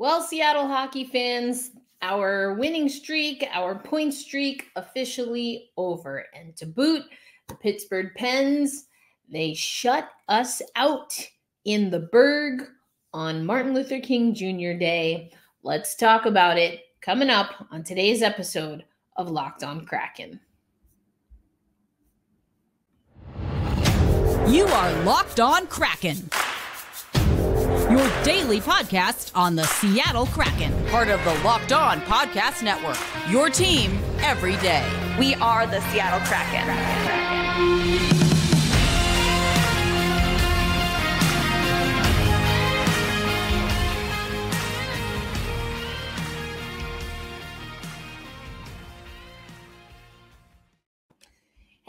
Well, Seattle hockey fans, our winning streak, our point streak officially over. And to boot, the Pittsburgh Pens, they shut us out in the Burgh on Martin Luther King Jr. Day. Let's talk about it coming up on today's episode of Locked On Kraken. You are Locked On Kraken your daily podcast on the Seattle Kraken, part of the Locked On Podcast Network. Your team every day. We are the Seattle Kraken. Kraken,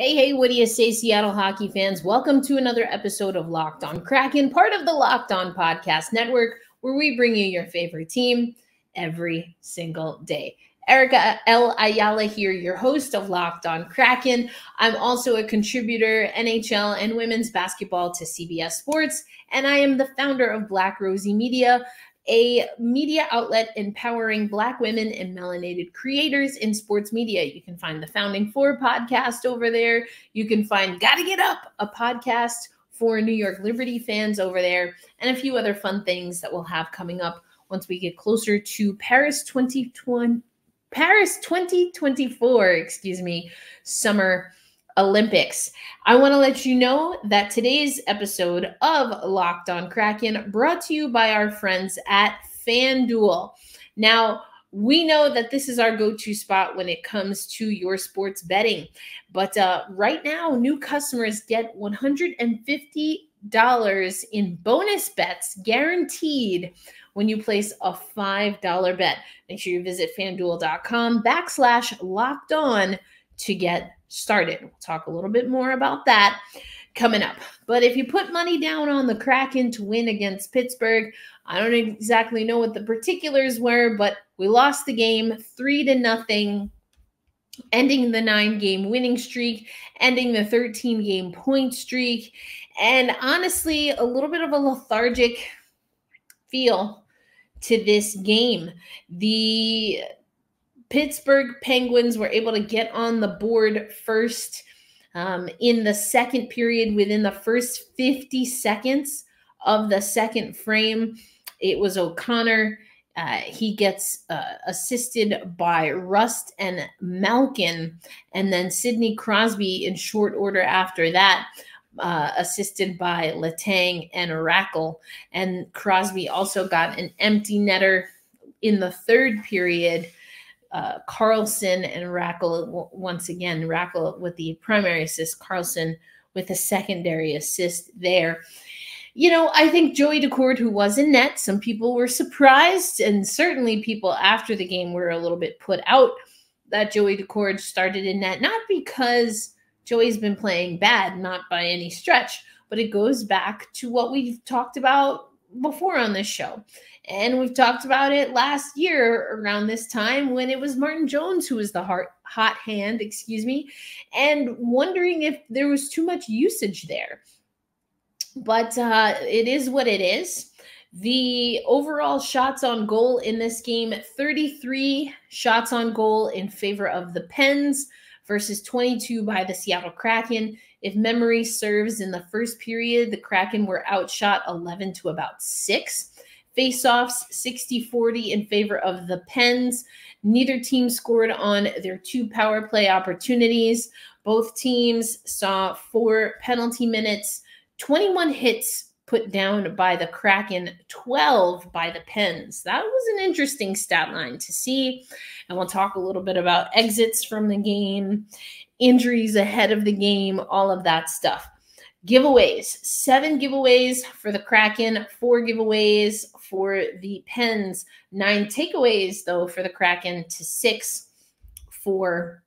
Hey, hey, what do you say, Seattle hockey fans? Welcome to another episode of Locked On Kraken, part of the Locked On Podcast Network, where we bring you your favorite team every single day. Erica L. Ayala here, your host of Locked On Kraken. I'm also a contributor, NHL and women's basketball to CBS Sports, and I am the founder of Black Rosie Media, a media outlet empowering Black women and melanated creators in sports media. You can find the Founding Four podcast over there. You can find Gotta Get Up, a podcast for New York Liberty fans over there, and a few other fun things that we'll have coming up once we get closer to Paris 2020. Paris 2024, excuse me, summer Olympics. I want to let you know that today's episode of Locked on Kraken brought to you by our friends at FanDuel. Now, we know that this is our go-to spot when it comes to your sports betting. But uh, right now, new customers get $150 in bonus bets guaranteed when you place a $5 bet. Make sure you visit fanduel.com backslash locked on to get started. We'll talk a little bit more about that coming up. But if you put money down on the Kraken to win against Pittsburgh, I don't exactly know what the particulars were, but we lost the game 3 to nothing, ending the 9-game winning streak, ending the 13-game point streak, and honestly, a little bit of a lethargic feel to this game. The Pittsburgh Penguins were able to get on the board first um, in the second period within the first 50 seconds of the second frame. It was O'Connor. Uh, he gets uh, assisted by Rust and Malkin, and then Sidney Crosby in short order after that, uh, assisted by Letang and Rakell. And Crosby also got an empty netter in the third period uh, Karlsson and Rakell once again. Rakell with the primary assist, Karlsson with a secondary assist there. You know, I think Joey Daccord, who was in net, some people were surprised, and certainly people after the game were a little bit put out that Joey Daccord started in net, not because Joey's been playing bad, not by any stretch, but it goes back to what we've talked about before on this show. And we've talked about it last year around this time when it was Martin Jones who was the heart, hot hand, excuse me, and wondering if there was too much usage there. But uh, it is what it is. The overall shots on goal in this game 33 shots on goal in favor of the Pens versus 22 by the Seattle Kraken. If memory serves, in the first period, the Kraken were outshot 11 to about 6. Faceoffs 60 40 in favor of the Pens. Neither team scored on their two power play opportunities. Both teams saw four penalty minutes, 21 hits put down by the Kraken, 12 by the Pens. That was an interesting stat line to see. And we'll talk a little bit about exits from the game, injuries ahead of the game, all of that stuff. Giveaways seven giveaways for the Kraken, four giveaways for the Pens, nine takeaways, though, for the Kraken to six for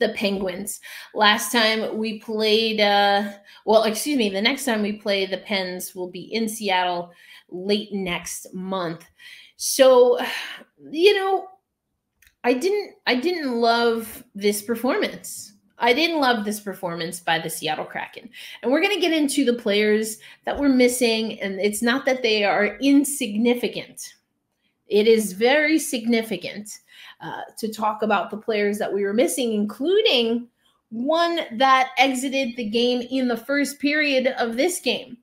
the Penguins. Last time we played, uh, well, excuse me, the next time we play the Pens will be in Seattle late next month. So, you know, I didn't, I didn't love this performance. I didn't love this performance by the Seattle Kraken. And we're going to get into the players that we're missing. And it's not that they are insignificant. it is very significant uh, to talk about the players that we were missing, including one that exited the game in the first period of this game.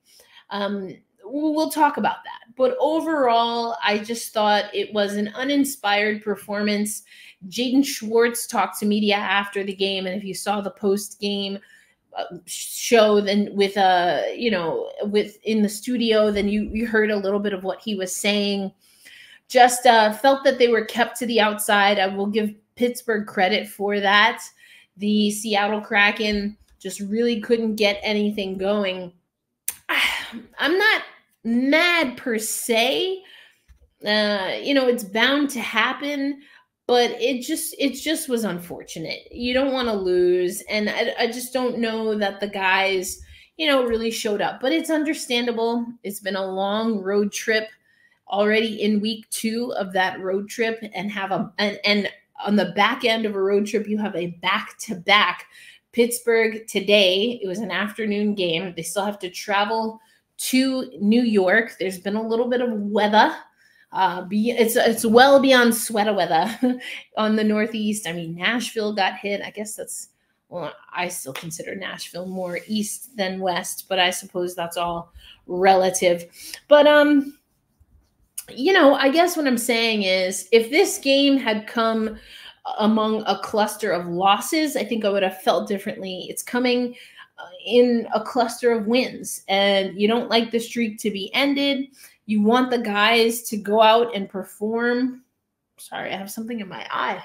Um, we'll talk about that. But overall, I just thought it was an uninspired performance. Jaden Schwartz talked to media after the game, and if you saw the post game uh, show, then with a uh, you know with in the studio, then you you heard a little bit of what he was saying. Just uh, felt that they were kept to the outside. I will give Pittsburgh credit for that. The Seattle Kraken just really couldn't get anything going. I'm not mad per se. Uh, you know, it's bound to happen, but it just it just was unfortunate. You don't want to lose, and I, I just don't know that the guys, you know, really showed up. But it's understandable. It's been a long road trip already in week two of that road trip, and have a and, and on the back end of a road trip, you have a back to back Pittsburgh today. It was an afternoon game. They still have to travel to New York. There's been a little bit of weather. Uh, be, it's it's well beyond sweater weather on the Northeast. I mean, Nashville got hit. I guess that's well, I still consider Nashville more east than west, but I suppose that's all relative. But um, you know, I guess what I'm saying is, if this game had come among a cluster of losses, I think I would have felt differently. It's coming in a cluster of wins and you don't like the streak to be ended. You want the guys to go out and perform. Sorry, I have something in my eye.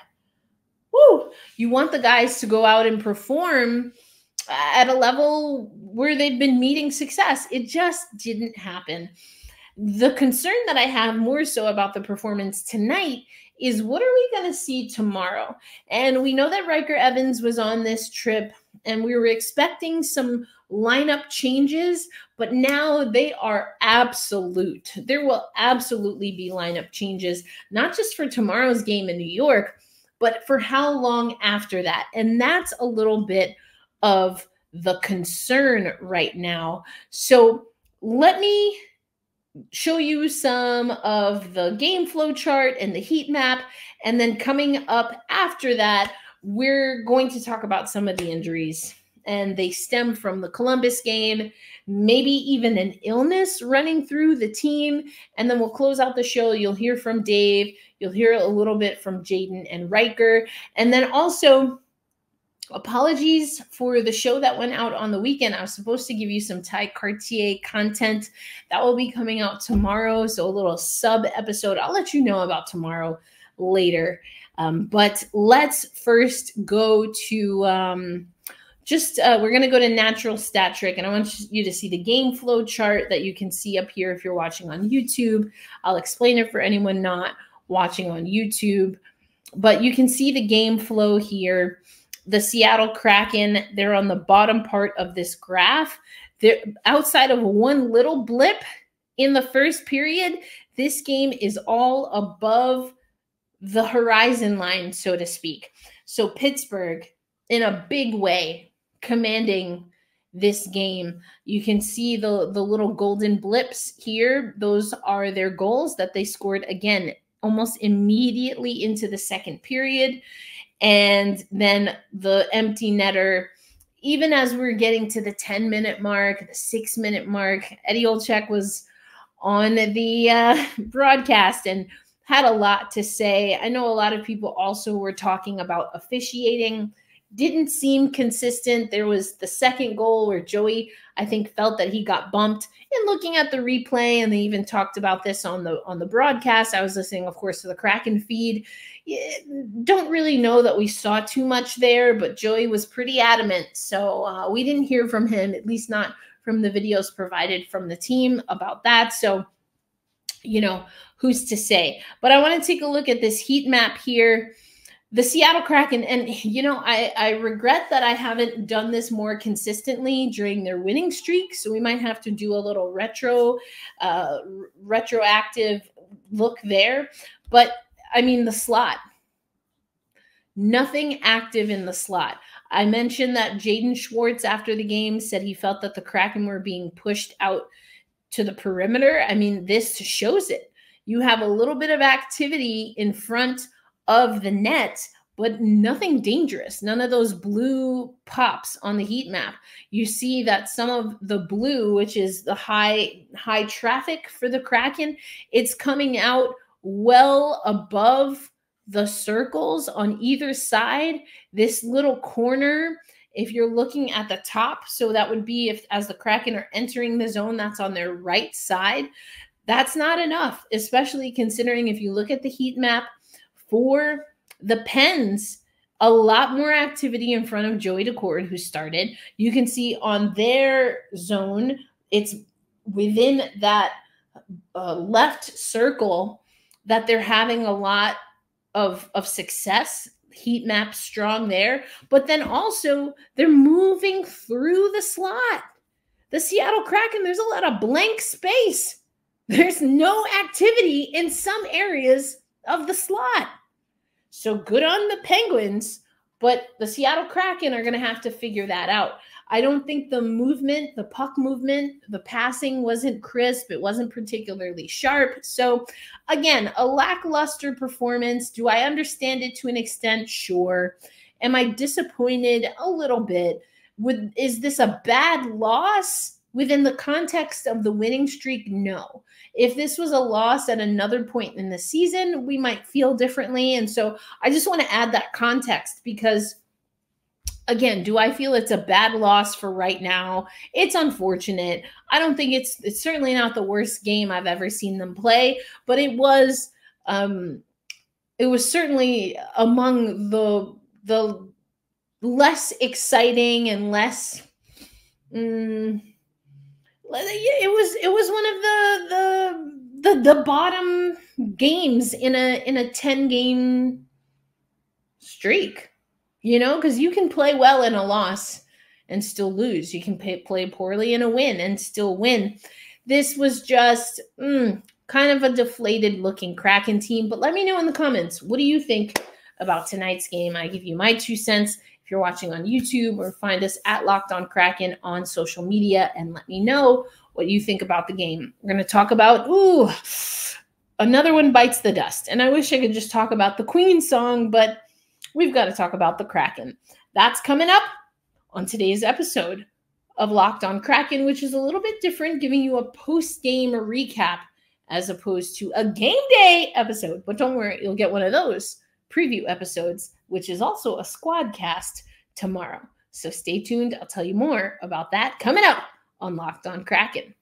Woo! You want the guys to go out and perform at a level where they've been meeting success. It just didn't happen. The concern that I have more so about the performance tonight is what are we going to see tomorrow? And we know that Ryker Evans was on this trip and we were expecting some lineup changes, but now they are absolute. There will absolutely be lineup changes, not just for tomorrow's game in New York, but for how long after that. And that's a little bit of the concern right now. So let me show you some of the game flow chart and the heat map. And then coming up after that, we're going to talk about some of the injuries. And they stem from the Columbus game, maybe even an illness running through the team. And then we'll close out the show. You'll hear from Dave. You'll hear a little bit from Jaden and Ryker. And then also, apologies for the show that went out on the weekend. I was supposed to give you some Tye Kartye content that will be coming out tomorrow. So a little sub episode. I'll let you know about tomorrow later. Um, but let's first go to um, just uh, we're going to go to natural stat trick and i want you to see the game flow chart that you can see up here if you're watching on youtube i'll explain it for anyone not watching on youtube but you can see the game flow here the Seattle Kraken, they're on the bottom part of this graph. They're outside of one little blip in the first period. This game is all above the horizon line, so to speak. So Pittsburgh, in a big way, commanding this game. You can see the the little golden blips here. Those are their goals that they scored again almost immediately into the second period. And then the empty netter, even as we are getting to the 10 minute mark, the six minute mark, Eddie Olczyk was on the uh, broadcast and had a lot to say. I know a lot of people also were talking about officiating didn't seem consistent. There was the second goal where Joey, I think, felt that he got bumped. And looking at the replay, and they even talked about this on the on the broadcast. I was listening, of course, to the Kraken feed. Don't really know that we saw too much there, but Joey was pretty adamant. So uh, we didn't hear from him, at least not from the videos provided from the team about that. So, you know, who's to say? But I want to take a look at this heat map here the Seattle Kraken, and you know, I, I regret that I haven't done this more consistently during their winning streak. So we might have to do a little retro, uh, retroactive look there. But I mean, the slot, nothing active in the slot. I mentioned that Jaden Schwartz after the game said he felt that the Kraken were being pushed out to the perimeter. I mean, this shows it you have a little bit of activity in front of the net, but nothing dangerous. None of those blue pops on the heat map. You see that some of the blue, which is the high high traffic for the Kraken, it's coming out well above the circles on either side. This little corner if you're looking at the top, so that would be if as the Kraken are entering the zone, that's on their right side. That's not enough, especially considering if you look at the heat map for the Pens, a lot more activity in front of Joey Daccord, who started. You can see on their zone, it's within that uh, left circle that they're having a lot of, of success heat map strong there, but then also they're moving through the slot. The Seattle Kraken, there's a lot of blank space. There's no activity in some areas of the slot. So good on the Penguins, but the Seattle Kraken are going to have to figure that out. I don't think the movement, the puck movement, the passing wasn't crisp. It wasn't particularly sharp. So, again, a lackluster performance. Do I understand it to an extent? Sure. Am I disappointed? A little bit. Would is this a bad loss? Within the context of the winning streak, no. If this was a loss at another point in the season, we might feel differently. And so I just want to add that context because again, do I feel it's a bad loss for right now? It's unfortunate. I don't think it's it's certainly not the worst game I've ever seen them play, but it was um it was certainly among the the less exciting and less mm, it was it was one of the the the the bottom games in a in a 10 game streak you know, because you can play well in a loss and still lose. You can pay, play poorly in a win and still win. This was just mm, kind of a deflated looking Kraken team. But let me know in the comments what do you think about tonight's game? I give you my two cents. If you're watching on YouTube or find us at Locked On Kraken on social media and let me know what you think about the game. We're going to talk about, ooh, another one bites the dust. And I wish I could just talk about the Queen song, but we've got to talk about the Kraken. That's coming up on today's episode of Locked on Kraken, which is a little bit different, giving you a post game recap as opposed to a game day episode. But don't worry, you'll get one of those preview episodes, which is also a squad cast tomorrow. So stay tuned. I'll tell you more about that coming up on Locked on Kraken.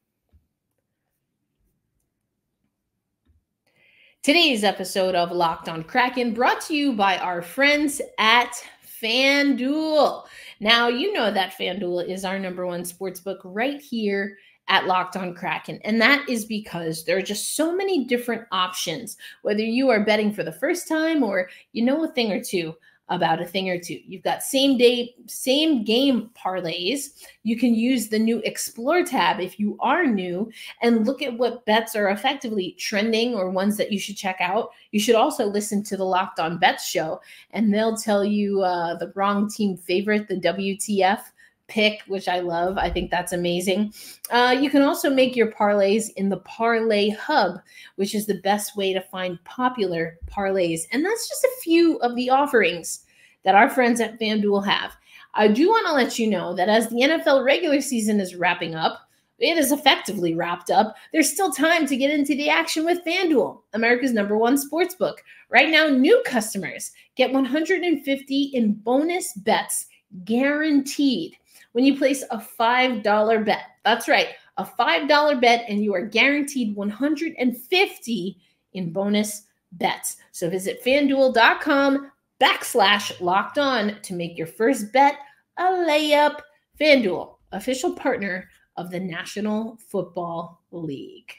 Today's episode of Locked on Kraken brought to you by our friends at FanDuel. Now, you know that FanDuel is our number one sports book right here at Locked on Kraken. And that is because there are just so many different options, whether you are betting for the first time or you know a thing or two about a thing or two. You've got same day, same game parlays. You can use the new Explore tab if you are new and look at what bets are effectively trending or ones that you should check out. You should also listen to the Locked On Bets show, and they'll tell you uh, the wrong team favorite, the WTF pick, which I love. I think that's amazing. Uh, you can also make your parlays in the Parlay Hub, which is the best way to find popular parlays. And that's just a few of the offerings that our friends at FanDuel have. I do want to let you know that as the NFL regular season is wrapping up, it is effectively wrapped up. There's still time to get into the action with FanDuel, America's number one sports book. Right now, new customers get 150 in bonus bets guaranteed when you place a $5 bet. That's right, a $5 bet, and you are guaranteed 150 in bonus bets. So visit fanduel.com backslash locked on to make your first bet a layup. FanDuel, official partner of the National Football League.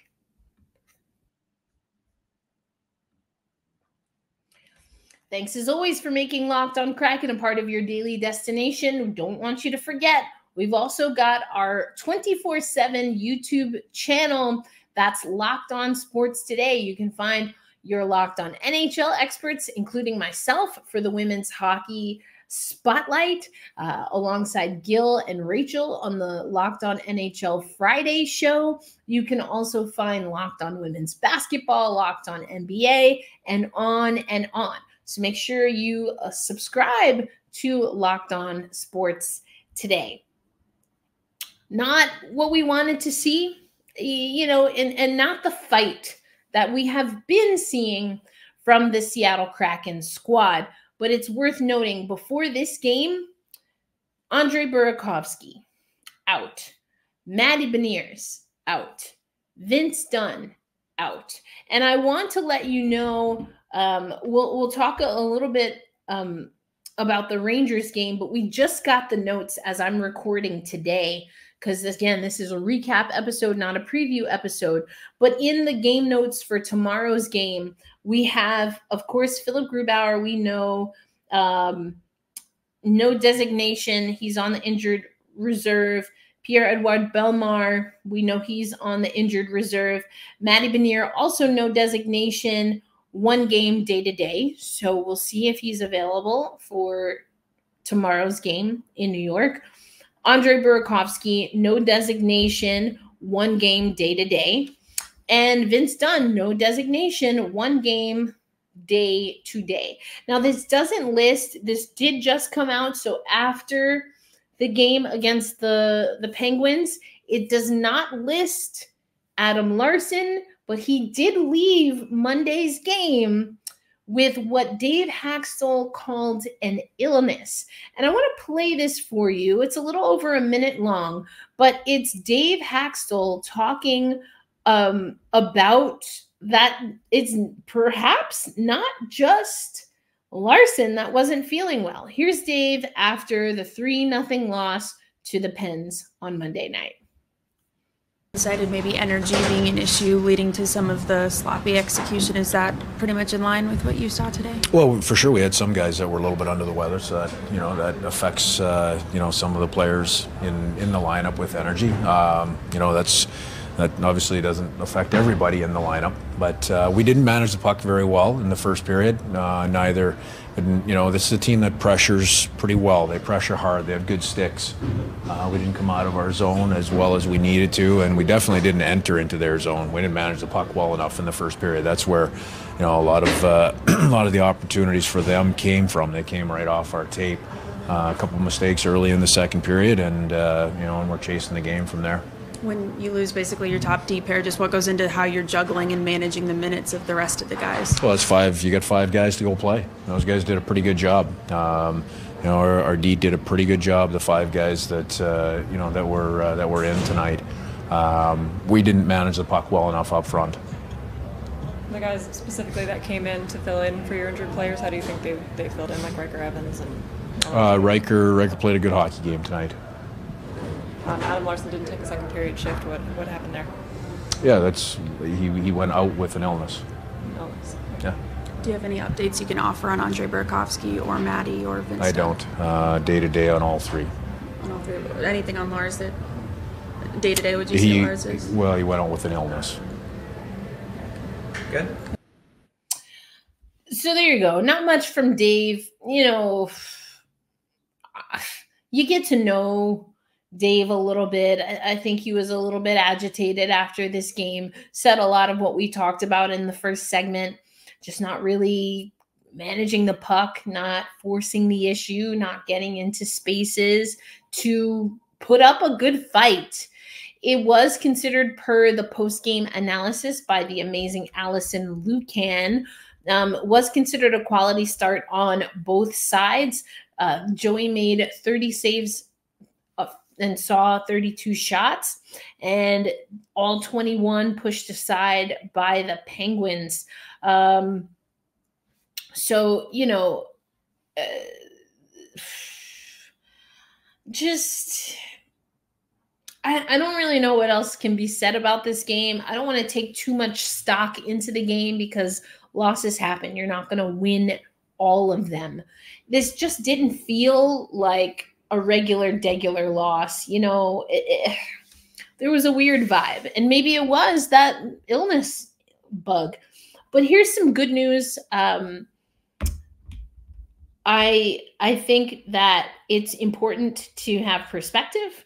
Thanks as always for making Locked on Kraken a part of your daily destination. We Don't want you to forget, we've also got our 24 7 YouTube channel that's Locked on Sports Today. You can find your Locked on NHL experts, including myself for the women's hockey spotlight uh, alongside Gil and Rachel on the Locked On NHL Friday show. You can also find Locked On Women's Basketball, Locked On NBA, and on and on. So make sure you uh, subscribe to Locked On Sports today. Not what we wanted to see, you know, and, and not the fight that we have been seeing from the Seattle Kraken squad. But it's worth noting before this game, Andre Burakovsky out, Matty Beniers out, Vince Dunn out. And I want to let you know um, we'll, we'll talk a, a little bit um, about the Rangers game, but we just got the notes as I'm recording today because again, this is a recap episode, not a preview episode. But in the game notes for tomorrow's game, we have, of course, Philipp Grubauer. We know um, no designation. He's on the injured reserve. Pierre Edouard Bellemare, we know he's on the injured reserve. Matty Benier, also no designation, one game day to day. So we'll see if he's available for tomorrow's game in New York. Andre Burakovsky, no designation, one game day to day. And Vince Dunn, no designation, one game day to day. Now, this doesn't list, this did just come out. So after the game against the, the Penguins, it does not list Adam Larsson, but he did leave Monday's game with what Dave Hakstol called an illness. And I want to play this for you. It's a little over a minute long, but it's Dave Hakstol talking um, about that it's perhaps not just Larsson that wasn't feeling well. Here's Dave after the 3 nothing loss to the Pens on Monday night cited maybe energy being an issue leading to some of the sloppy execution. Is that pretty much in line with what you saw today? Well, for sure, we had some guys that were a little bit under the weather, so that you know that affects uh, you know some of the players in in the lineup with energy. Um, you know that's that obviously doesn't affect everybody in the lineup, but uh, we didn't manage the puck very well in the first period. Uh, neither and, you know, this is a team that pressures pretty well. They pressure hard. They have good sticks. Uh, we didn't come out of our zone as well as we needed to, and we definitely didn't enter into their zone. We didn't manage the puck well enough in the first period. That's where, you know, a lot of uh, a lot of the opportunities for them came from. They came right off our tape. Uh, a couple mistakes early in the second period, and uh, you know, and we're chasing the game from there when you lose basically your top D pair, just what goes into how you're juggling and managing the minutes of the rest of the guys? Well, it's five. You got five guys to go play. Those guys did a pretty good job. Um, you know, our, our, D did a pretty good job. The five guys that uh, you know that were uh, that were in tonight, um, we didn't manage the puck well enough up front. The guys specifically that came in to fill in for your injured players, how do you think they, they filled in, like Ryker Evans and? Uh, Ryker Ryker played a good hockey game tonight. Um, Adam Larsson didn't take a second period shift. What what happened there? Yeah, that's he he went out with an illness. Illness. Yeah. Do you have any updates you can offer on Andre Burakovsky or Matty or Vince? I don't. Uh, day to day on all three. On all three. Anything on Lars that day to day would you he, say Lars is? Well, he went out with an illness. Good. So there you go. Not much from Dave. You know, you get to know Dave a little bit. I think he was a little bit agitated after this game, said a lot of what we talked about in the first segment, just not really managing the puck, not forcing the issue, not getting into spaces to put up a good fight. It was considered per the post game analysis by the amazing Alison Lukan, Um, was considered a quality start on both sides. Uh, Joey made 30 saves and saw 32 shots, and all 21 pushed aside by the Penguins. Um, so, you know, uh, just. I, I don't really know what else can be said about this game. I don't want to take too much stock into the game because losses happen. You're not going to win all of them. This just didn't feel like a regular degular loss. You know, it, it, there was a weird vibe, and maybe it was that illness bug. But here's some good news. Um, I I think that it's important to have perspective.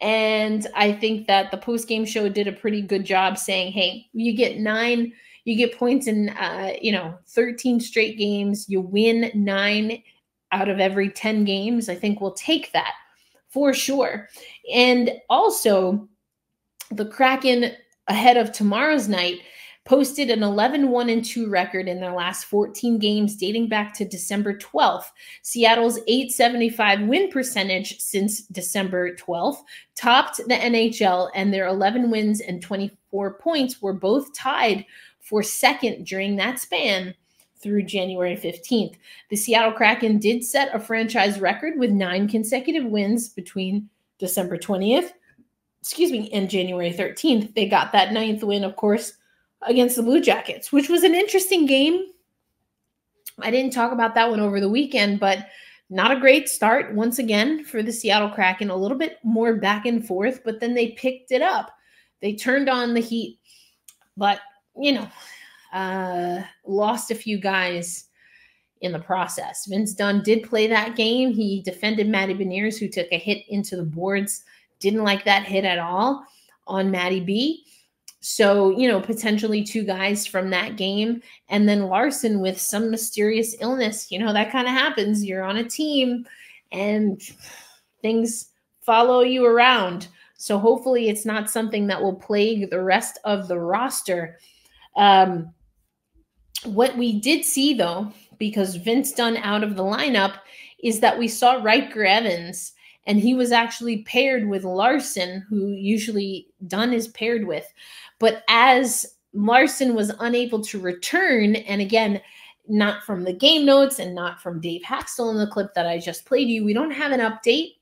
And I think that the post game show did a pretty good job saying, "Hey, you get nine, you get points in, uh, you know, thirteen straight games. You win nine out of every ten games. I think we'll take that for sure." And also, the Kraken ahead of tomorrow's night posted an 11 1 and 2 record in their last 14 games dating back to December 12th. Seattle's 875 win percentage since December 12th topped the NHL, and their 11 wins and 24 points were both tied for second during that span through January 15th. The Seattle Kraken did set a franchise record with nine consecutive wins between December 20th, excuse me, and January 13th. They got that ninth win, of course, against the Blue Jackets, which was an interesting game. I didn't talk about that one over the weekend, but not a great start once again for the Seattle Kraken. A little bit more back and forth, but then they picked it up. They turned on the heat, but you know, uh, lost a few guys in the process. Vince Dunn did play that game. He defended Matty Beniers, who took a hit into the boards. Didn't like that hit at all on Matty B. So, you know, potentially two guys from that game. And then Larsson with some mysterious illness. You know, that kind of happens. You're on a team and things follow you around. So hopefully it's not something that will plague the rest of the roster. Um, what we did see, though, because Vince Dunn out of the lineup, is that we saw Ryker Evans and he was actually paired with Larsson, who usually Dunn is paired with. But as Larsson was unable to return, and again, not from the game notes and not from Dave Hakstol in the clip that I just played you, we don't have an update.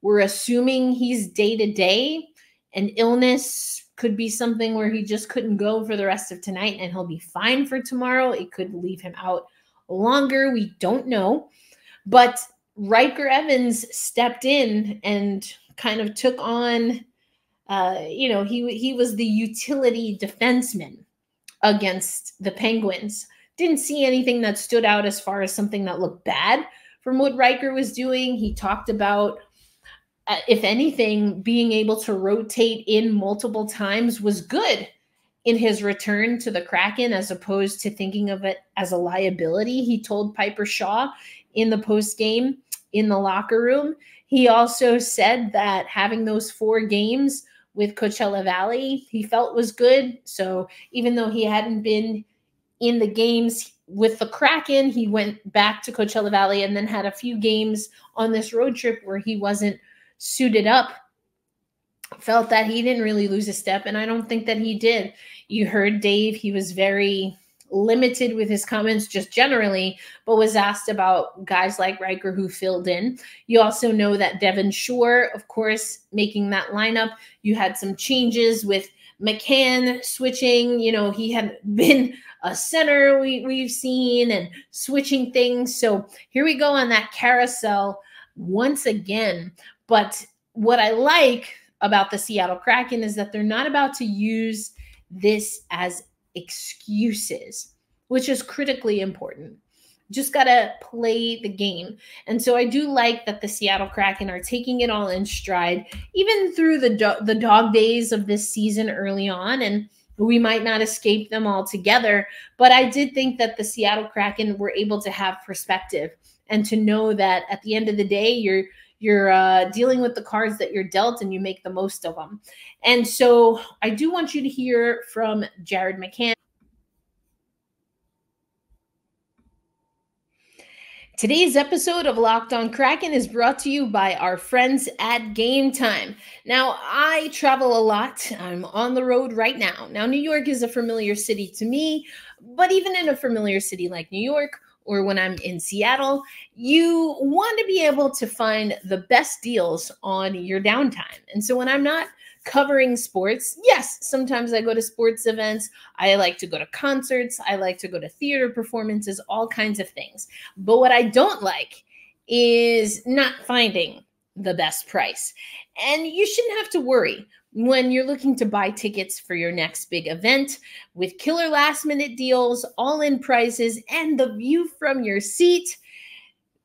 We're assuming he's day to day. An illness could be something where he just couldn't go for the rest of tonight and he'll be fine for tomorrow. It could leave him out longer. We don't know. But Ryker Evans stepped in and kind of took on uh, you know, he he was the utility defenseman against the Penguins. Didn't see anything that stood out as far as something that looked bad from what Ryker was doing. He talked about, Uh, if anything, being able to rotate in multiple times was good in his return to the Kraken as opposed to thinking of it as a liability. He told Piper Shaw in the post game in the locker room. He also said that having those four games with Coachella Valley, he felt was good. So even though he hadn't been in the games with the Kraken, he went back to Coachella Valley and then had a few games on this road trip where he wasn't suited up. Felt that he didn't really lose a step, and I don't think that he did. You heard Dave, he was very limited with his comments just generally, but was asked about guys like Ryker who filled in. You also know that Devin Shore, of course, making that lineup. You had some changes with McCann switching. You know, he had been a center we, we've seen and switching things. So here we go on that carousel once again. But what I like about the Seattle Kraken is that they're not about to use this as excuses, which is critically important. Just got to play the game. And so I do like that the Seattle Kraken are taking it all in stride, even through the, do- the dog days of this season early on. And we might not escape them altogether. But I did think that the Seattle Kraken were able to have perspective and to know that at the end of the day, you're you're uh, dealing with the cards that you're dealt and you make the most of them. And so I do want you to hear from Jared McCann. Today's episode of Locked on Kraken is brought to you by our friends at Game Time. Now, I travel a lot. I'm on the road right now. Now, New York is a familiar city to me, but even in a familiar city like New York, or when I'm in Seattle, you want to be able to find the best deals on your downtime. And so when I'm not covering sports, yes, sometimes I go to sports events. I like to go to concerts. I like to go to theater performances, all kinds of things. But what I don't like is not finding the best price. And you shouldn't have to worry when you're looking to buy tickets for your next big event with killer last minute deals, all in prices, and the view from your seat.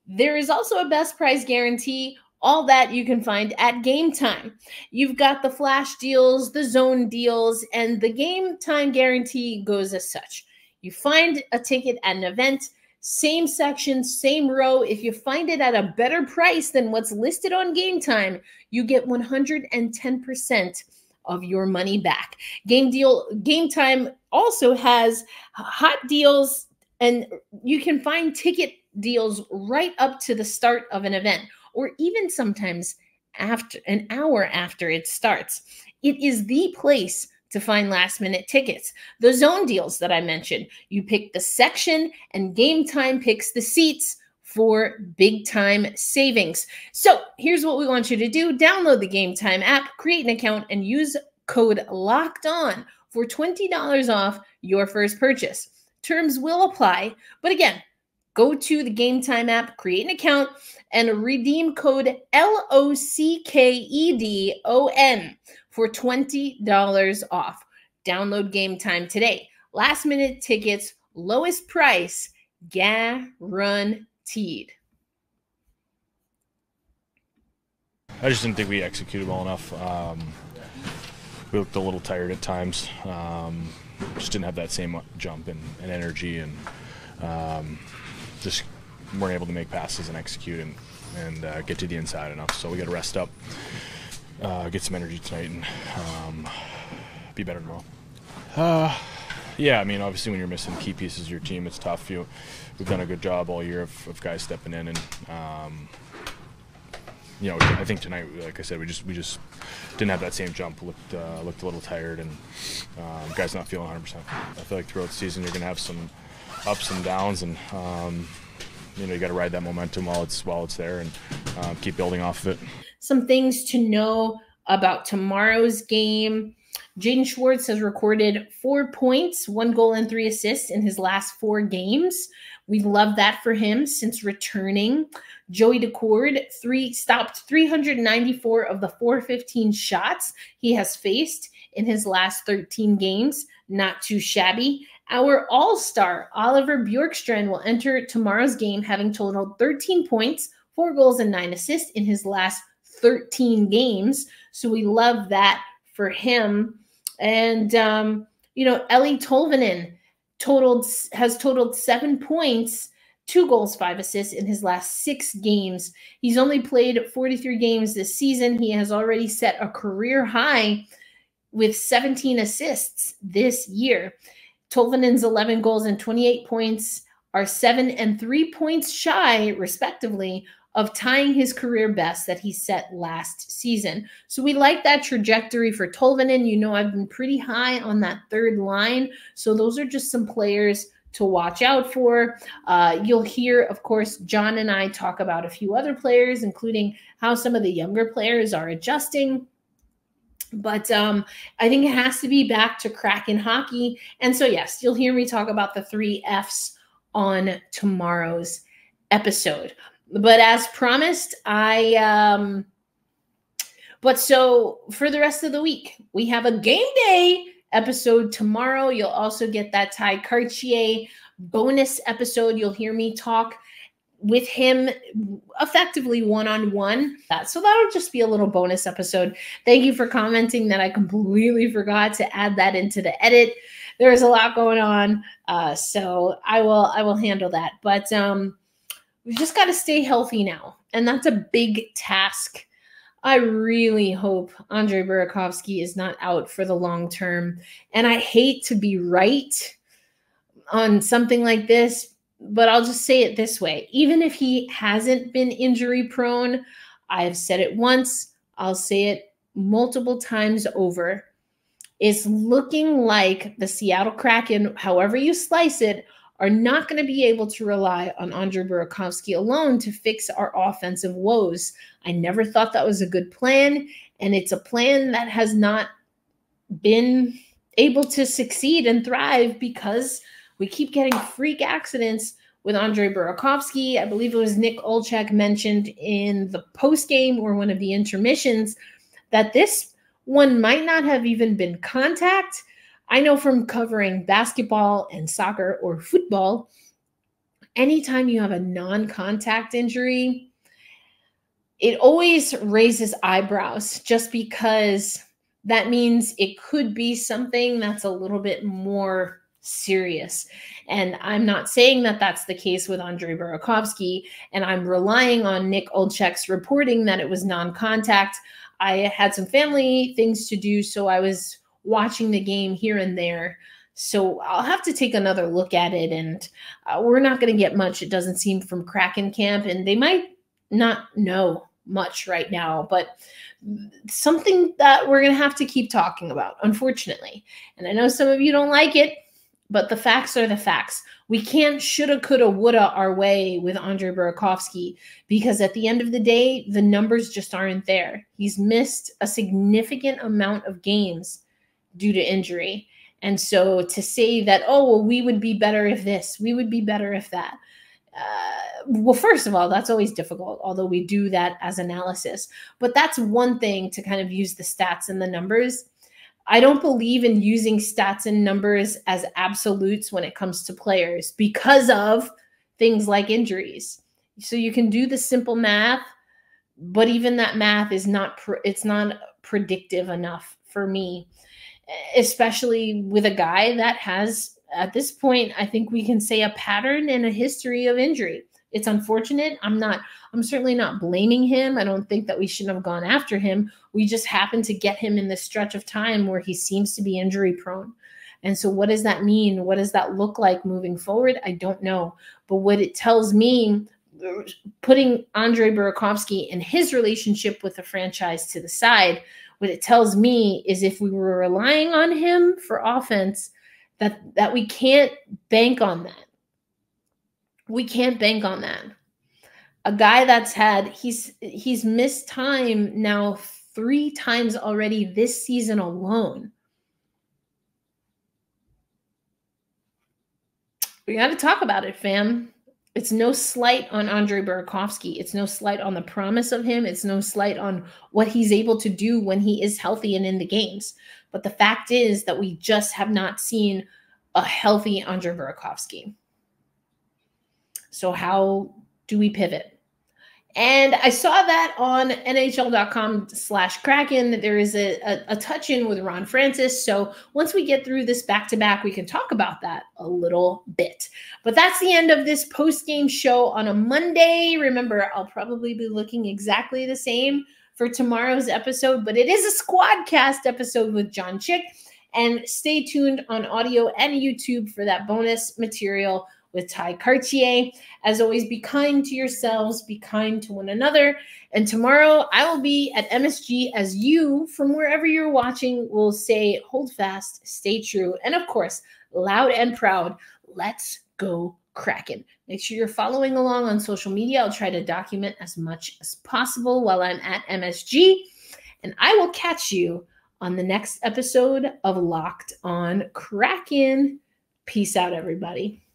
There is also a best price guarantee. All that you can find at Game Time. You've got the flash deals, the zone deals, and the Game Time guarantee goes as such. You find a ticket at an event, same section, same row. If you find it at a better price than what's listed on Game Time, you get 110% of your money back. Game deal Game Time also has hot deals and you can find ticket deals right up to the start of an event or even sometimes after an hour after it starts. It is the place to find last minute tickets. The zone deals that I mentioned, you pick the section and game time picks the seats for big time savings. So here's what we want you to do download the Game Time app, create an account, and use code locked on for $20 off your first purchase. Terms will apply, but again, go to the Game Time app, create an account, and redeem code L O C K E D O N for $20 off. Download Game Time today. Last minute tickets, lowest price, guaranteed. I just didn't think we executed well enough. Um, we looked a little tired at times. Um, just didn't have that same jump and, and energy, and um, just weren't able to make passes and execute and, and uh, get to the inside enough. So we got to rest up, uh, get some energy tonight, and um, be better tomorrow. Uh, yeah, I mean, obviously, when you're missing key pieces of your team, it's tough. You, we've done a good job all year of, of guys stepping in, and um, you know, I think tonight, like I said, we just we just didn't have that same jump. Looked uh, looked a little tired, and um, guys not feeling 100. percent I feel like throughout the season, you're gonna have some ups and downs, and um, you know, you got to ride that momentum while it's while it's there, and uh, keep building off of it. Some things to know about tomorrow's game. Jaden Schwartz has recorded four points, one goal, and three assists in his last four games. We love that for him since returning. Joey Daccord three stopped 394 of the 415 shots he has faced in his last 13 games. Not too shabby. Our all-star Oliver Bjorkstrand will enter tomorrow's game having totaled 13 points, four goals, and nine assists in his last 13 games. So we love that for him. And um, you know, Eeli Tolvanen totaled has totaled seven points, two goals, five assists in his last six games. He's only played 43 games this season. He has already set a career high with 17 assists this year. Tolvanen's 11 goals and 28 points are seven and three points shy, respectively, of tying his career best that he set last season. So we like that trajectory for Tolvanen. You know, I've been pretty high on that third line. So those are just some players to watch out for. Uh, you'll hear, of course, John and I talk about a few other players, including how some of the younger players are adjusting. But um, I think it has to be back to Kraken hockey. And so, yes, you'll hear me talk about the three F's on tomorrow's episode but as promised, I um but so for the rest of the week, we have a game day episode tomorrow. You'll also get that Tye Kartye bonus episode. You'll hear me talk with him effectively one on one. So that'll just be a little bonus episode. Thank you for commenting that I completely forgot to add that into the edit. There is a lot going on, uh, so I will I will handle that. But um, we just got to stay healthy now. And that's a big task. I really hope Andre Burakovsky is not out for the long term. And I hate to be right on something like this, but I'll just say it this way. Even if he hasn't been injury prone, I've said it once, I'll say it multiple times over. It's looking like the Seattle Kraken, however you slice it, are not going to be able to rely on Andre Burakovsky alone to fix our offensive woes. I never thought that was a good plan, and it's a plan that has not been able to succeed and thrive because we keep getting freak accidents with Andre Burakovsky. I believe it was Nick Olczyk mentioned in the post game or one of the intermissions that this one might not have even been contact I know from covering basketball and soccer or football anytime you have a non contact injury, it always raises eyebrows just because that means it could be something that's a little bit more serious. And I'm not saying that that's the case with Andre Burakovsky, and I'm relying on Nick Olczyk's reporting that it was non contact. I had some family things to do, so I was watching the game here and there. So I'll have to take another look at it, and uh, we're not going to get much, it doesn't seem, from Kraken camp, and they might not know much right now, but something that we're going to have to keep talking about, unfortunately. And I know some of you don't like it, but the facts are the facts. We can't shoulda, coulda, woulda our way with Andre Burakovsky because at the end of the day, the numbers just aren't there. He's missed a significant amount of games due to injury. And so to say that, oh, well, we would be better if this, we would be better if that. Uh, well, first of all, that's always difficult, although we do that as analysis. But that's one thing to kind of use the stats and the numbers I don't believe in using stats and numbers as absolutes when it comes to players because of things like injuries. So you can do the simple math, but even that math is not it's not predictive enough for me, especially with a guy that has at this point I think we can say a pattern and a history of injury. It's unfortunate. I'm not, I'm certainly not blaming him. I don't think that we shouldn't have gone after him. We just happened to get him in this stretch of time where he seems to be injury prone. And so, what does that mean? What does that look like moving forward? I don't know. But what it tells me, putting Andre Burakovsky and his relationship with the franchise to the side, what it tells me is if we were relying on him for offense, that that we can't bank on that we can't bank on that. A guy that's had he's he's missed time now three times already this season alone. We got to talk about it, fam. It's no slight on Andre Burakovsky. It's no slight on the promise of him. It's no slight on what he's able to do when he is healthy and in the games. But the fact is that we just have not seen a healthy Andre Burakovsky. So how do we pivot? And I saw that on NHL.com slash Kraken. There is a, a, a touch in with Ron Francis. So once we get through this back to back, we can talk about that a little bit. But that's the end of this post game show on a Monday. Remember, I'll probably be looking exactly the same for tomorrow's episode, but it is a squad cast episode with John Chick. And stay tuned on audio and YouTube for that bonus material with Tye Kartye. As always, be kind to yourselves, be kind to one another. And tomorrow I will be at MSG as you, from wherever you're watching, will say, hold fast, stay true. And of course, loud and proud, let's go Kraken. Make sure you're following along on social media. I'll try to document as much as possible while I'm at MSG. And I will catch you on the next episode of Locked on Kraken. Peace out, everybody.